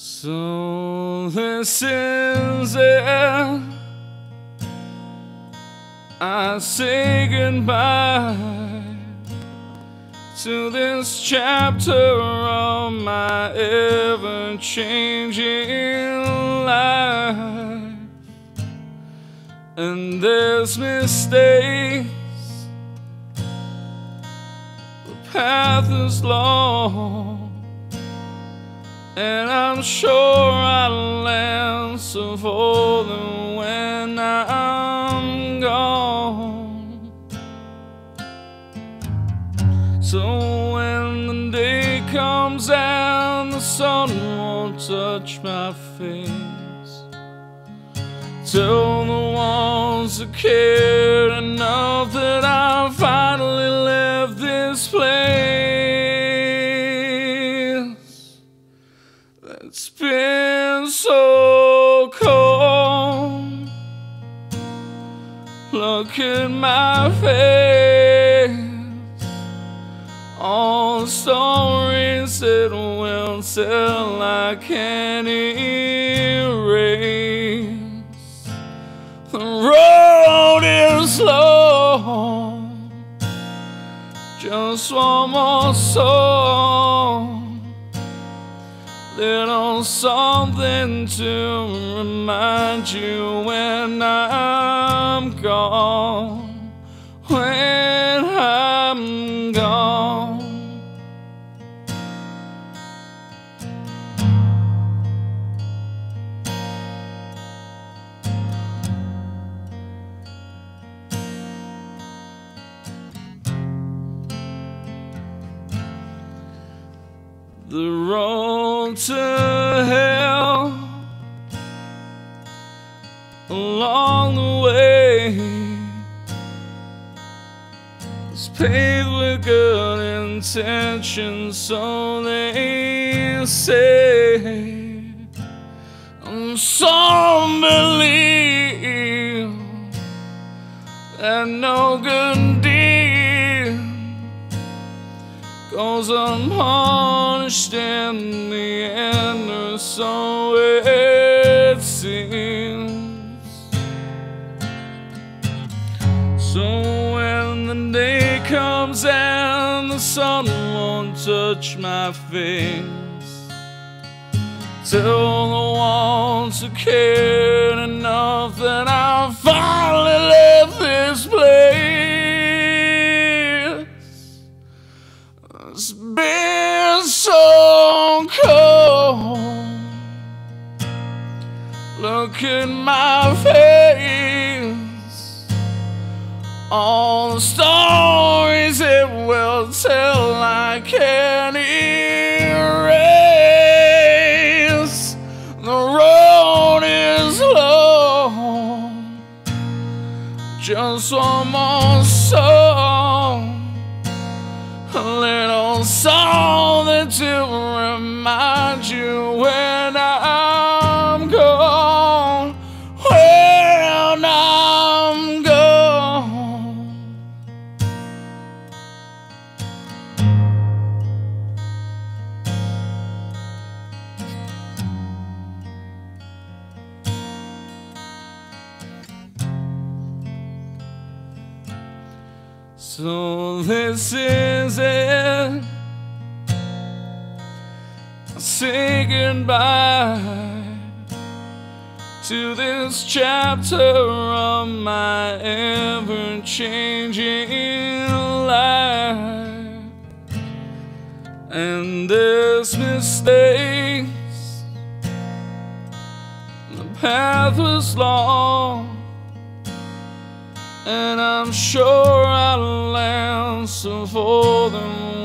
So this is it. I say goodbye to this chapter of my ever changing life. And there's mistakes, the path is long. And I'm sure I'll answer for them when I'm gone. So when the day comes and the sun won't touch my face, tell the ones that cared enough that I finally left this place. Look at my face. All stories that will tell I can't erase. The road is long. Just one more song little something to remind you when I'm The road to hell along the way is paved with good intentions, so they say. And some believe that no good deed goes unpunished in the end, or so it seems. So when the day comes and the sun won't touch my face, tell the ones who cared Look at my face. All the stories it will tell, I can't erase. The road is long. Just one more song a little something to remind you when So this is it. Say goodbye to this chapter of my ever changing life. And there's mistakes. The path was long. And I'm sure answer for them